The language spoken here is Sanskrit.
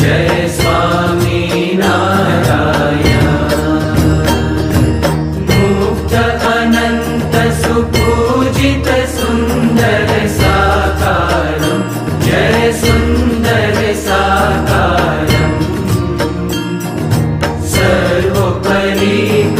जय स्वामी मुक्त अनन्त सुपूजित सुन्दर साकारम् जय सुन्दर सर्वोपरि